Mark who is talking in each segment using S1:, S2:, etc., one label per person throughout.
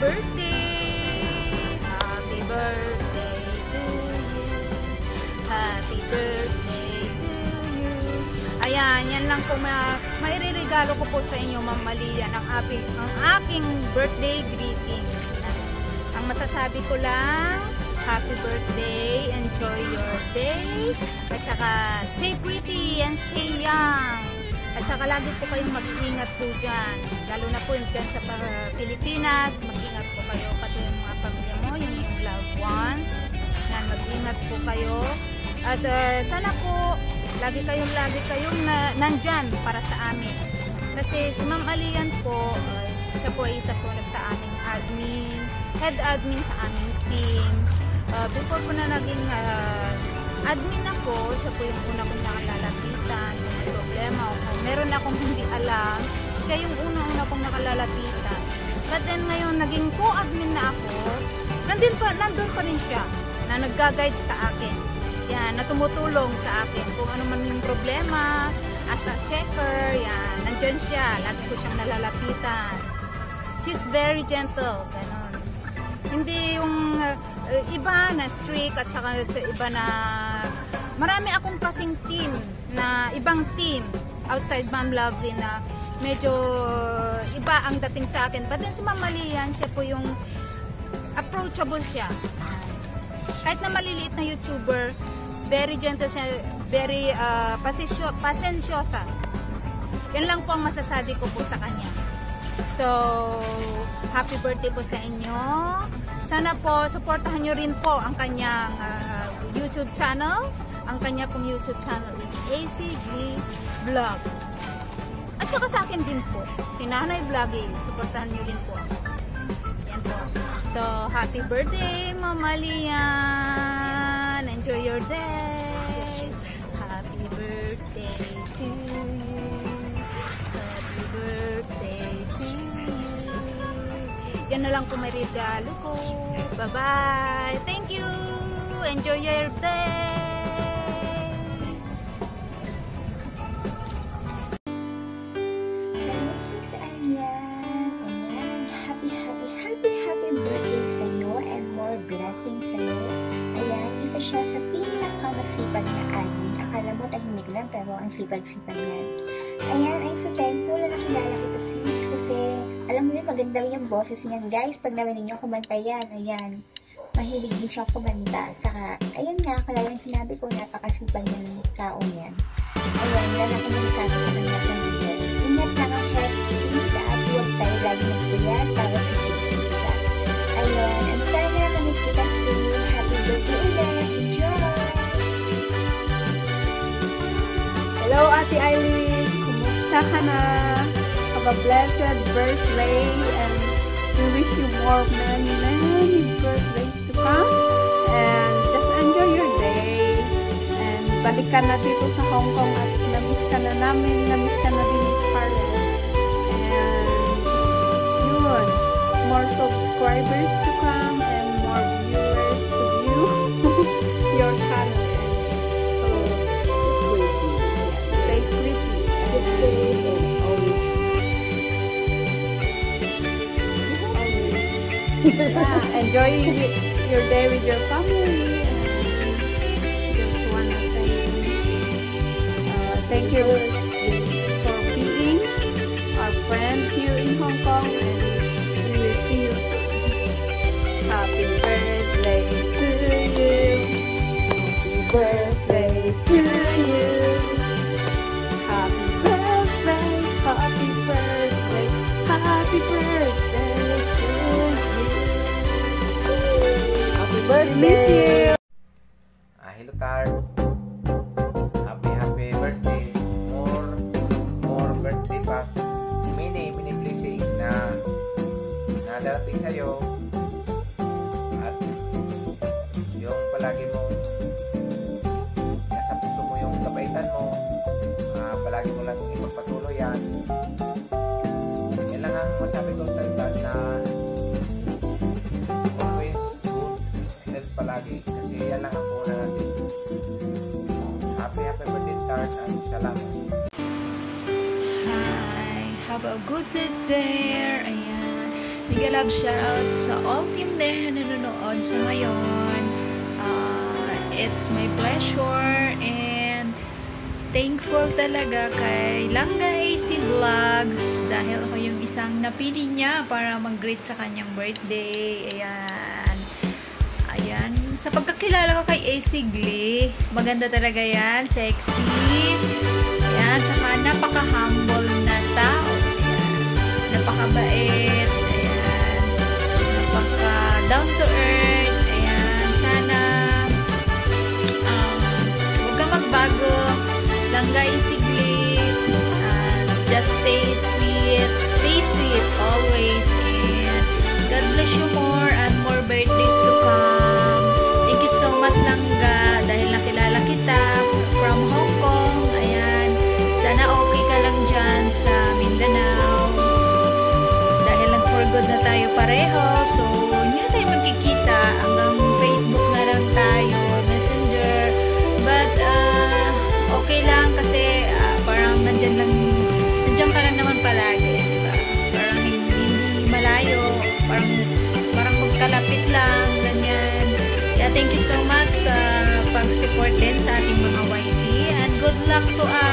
S1: birthday! Happy birthday
S2: to you. Happy birthday to you. Ayan, yan lang po ma mairirigalo ko po sa inyo, Mama Lian, ang, aking, ang aking birthday greetings. Ang masasabi ko lang, happy birthday, enjoy your day, at saka stay pretty and stay young. At saka lagi po kayong mag-iingat po dyan. Lalo na po dyan sa Pilipinas, mag-ingat po kayo, pati yung mga pamilya mo, yung loved ones. Yan, mag-ingat po kayo. At uh, sana po, lagi kayong, lagi kayong na, nandyan para sa amin. Kasi si Ma'am Alian po, uh, siya po ay isa po na sa aming admin, head admin sa aming team. Uh, before po na naging uh, admin ako, siya po yung una kong may problema o kung meron akong hindi alam, siya yung una-una kong nakalalapitan. But then ngayon, naging co-admin na ako, nandun pa, nandun pa rin siya na nag-guide sa akin. Yan, na tumutulong sa akin kung ano man yung problema, as a checker, yan, nandyan siya, lagi ko siyang nalalapitan. She's very gentle, ganon. Hindi yung uh, iba na strict at saka sa iba na marami akong kasing team na ibang team outside Ma'am Lovely na medyo iba ang dating sa akin. But then si Ma'am Malian, siya po yung approachable siya. Kahit na maliliit na YouTuber, very gentle siya, very uh, pasensyo, pasensyosa. Yan lang po ang masasabi ko po sa kanya. So, happy birthday po sa inyo. Sana po, supportahan nyo rin po ang kanyang uh, YouTube channel. Ang kanya pong YouTube channel is ACG Vlog. At saka sa akin din po, Tinanay Vlogging. Supportahan nyo rin po. Yan po. So, happy birthday, Mama Lian! Enjoy your day! Happy birthday to you! Happy birthday to you! Yan na lang po may regalo ko. Bye-bye! Thank you! Enjoy your day!
S3: Akala mo tahimik lang pero ang sipag-sipag niyan. Ayan, I'm so thankful na nakilala kita sis kasi alam mo yun, maganda yung boses niyan guys. Pag narinig niyo kumanta yan, ayan. Mahilig din siyang kumanta. Saka, ayun nga, kalala yung sinabi ko, napakasipag ng tao niyan. Ayan, yan ako nang sabi sa kanya sa video. Ingat lang ang health at huwag tayo lagi magpuyat para sa kita. Ayan,
S4: Ate Eileen, kumusta ka na? Have a blessed birthday and we wish you more many, many birthdays to come. And just enjoy your day. And balik ka na dito sa Hong Kong at namiss ka na namin, namiss ka na din ni Scarlett. And yun, more subscribers to come. Enjoy your day with your family. Just wanna say uh, thank you birthday!
S5: Ah, hello Tar. Happy happy birthday. More more birthday pa. Mini mini blessing na na darating sa iyo. At yung palagi mo nasa puso mo yung kabaitan mo. Ah, palagi mo lang ipagpatuloy yan. Yan lang ang masabi ko sa na yan lang ang puna natin. Happy happy birthday Tart at salamat.
S6: Hi! Have a good day there! Ayan. Mega love shoutout sa all team there na nanonood sa ngayon. Ah, it's my pleasure and thankful talaga kay Langga AC Vlogs dahil ako yung isang napili niya para mag-greet sa kanyang birthday. Ayan. Sa pagkakilala ko kay AC Glee, maganda talaga yan. Sexy. Ayan. Tsaka napaka-humble na tao. Ayan. Napakabait. Okay ka lang dyan sa Mindanao. Dahil nag-for good na tayo pareho. So, hindi na tayo magkikita. Hanggang Facebook na lang tayo. Messenger. But, uh, okay lang kasi ah, parang nandyan lang, nandyan ka lang naman palagi. Diba? Parang hindi, malayo. Parang, parang magkalapit lang. Ganyan. Kaya thank you so much sa pag-support din sa ating mga YT. And good luck to us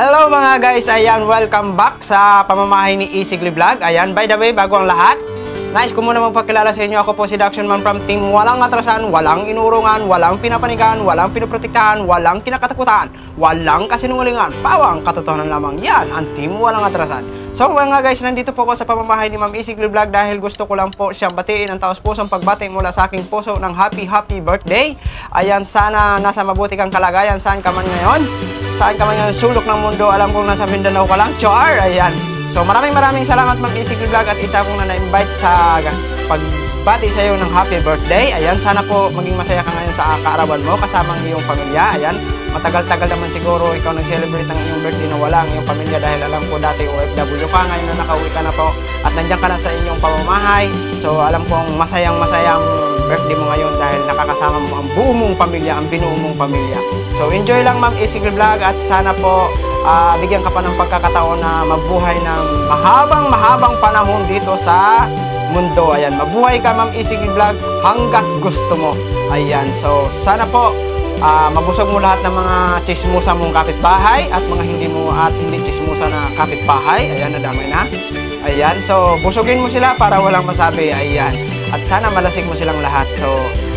S7: Hello mga guys, ayan, welcome back sa pamamahay ni Isigli Vlog. Ayan, by the way, bago ang lahat, Nice ko muna magpakilala sa inyo. Ako po si Daction Man from Team Walang Atrasan, Walang Inurungan, Walang Pinapanigan, Walang Pinoprotektahan, Walang Kinakatakutan, Walang Kasinungalingan, Pawang Katotohanan lamang. Yan, ang Team Walang Atrasan. So mga guys, nandito po ako sa pamamahay ni Ma'am Isigli Vlog dahil gusto ko lang po siyang batiin ang taos pusong pagbati mula sa aking puso ng happy happy birthday. Ayan, sana nasa mabuti kang kalagayan saan ka man ngayon. Saan ka man ngayon sulok ng mundo, alam kong nasa Mindanao ka lang. Char! Ayan. So maraming maraming salamat Ma'am Isigli Vlog at isa akong na na-invite sa pagbati sa iyo ng happy birthday. Ayan, sana po maging masaya ka ngayon sa kaarawan mo kasama ang iyong pamilya. Ayan, matagal-tagal naman siguro ikaw nag-celebrate ng iyong birthday na wala ang iyong pamilya dahil alam ko dati OFW ka, ngayon na nakauwi ka na po at nandiyan ka na sa inyong pamamahay. So alam kong masayang-masayang birthday mo ngayon dahil nakakasama mo ang buo mong pamilya, ang binuo mong pamilya. So enjoy lang Ma'am Isigli Vlog at sana po ah, bigyan ka pa ng pagkakataon na mabuhay ng mahabang mahabang panahon dito sa mundo. Ayan, mabuhay ka Ma'am Isigli Vlog hanggat gusto mo. Ayan, so sana po ah, mabusog mo lahat ng mga chismusa mong kapitbahay at mga hindi mo at hindi chismusa na kapitbahay. Ayan, nadamay na. Ayan, so busugin mo sila para walang masabi. Ayan. At sana malasig mo silang lahat. So,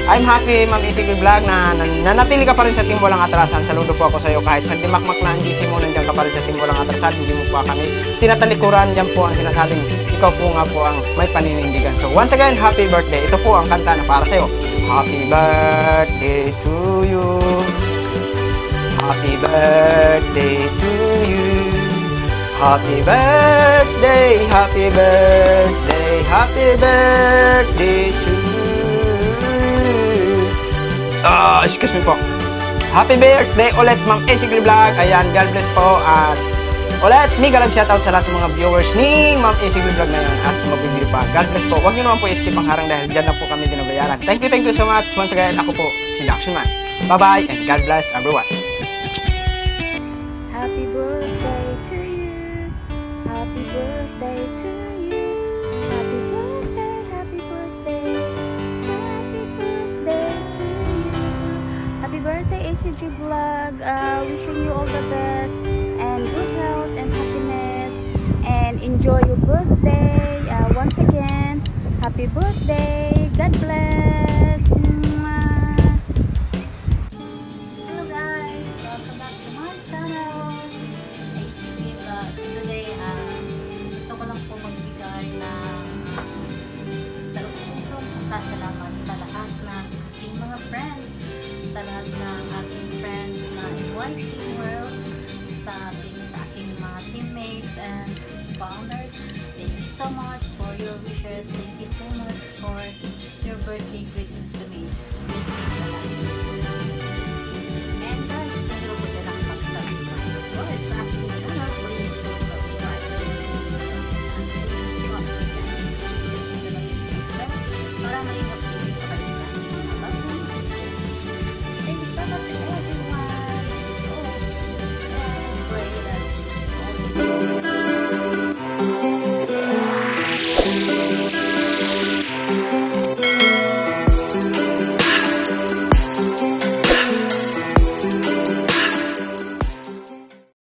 S7: I'm happy, Ma'am Isigli Vlog, na, na nanatili ka pa rin sa Team Walang Atrasan. Saludo po ako sa iyo kahit sa dimakmak na ang GC mo, nandiyan ka pa rin sa Team Walang Atrasan. Hindi mo pa kami tinatalikuran. Diyan po ang sinasabing ikaw po nga po ang may paninindigan. So once again, happy birthday. Ito po ang kanta na para sa iyo. Happy birthday to you. Happy birthday to you. Happy birthday, happy birthday, happy birthday to you. Ah, excuse me po. Happy birthday ulit, Ma'am Esigli Vlog. Ayan, God bless po. At ulit, mega love shoutout sa lahat ng mga viewers ni Ma'am Esigli Vlog ngayon at sa mabibili pa. God bless po. Huwag niyo naman po i-skip ang harang dahil dyan na po kami binabayaran. Thank you, thank you so much. Once again, ako po si Daction Man. Bye-bye and God bless everyone.
S8: ACG Vlog. Uh, wishing you all the best and good health and happiness. And enjoy your birthday. Uh, once again, happy birthday. God bless. Mwah.
S9: Guys! Welcome back to my channel, ACP Vlogs. Today, ah, gusto ko lang po magbigay ng taus-pusong pasasalamat sa lahat ng aking mga friends, sa lahat ng na YT World, sa aking mga teammates and founders. Thank you so much for your wishes. Thank you so much for your birthday me.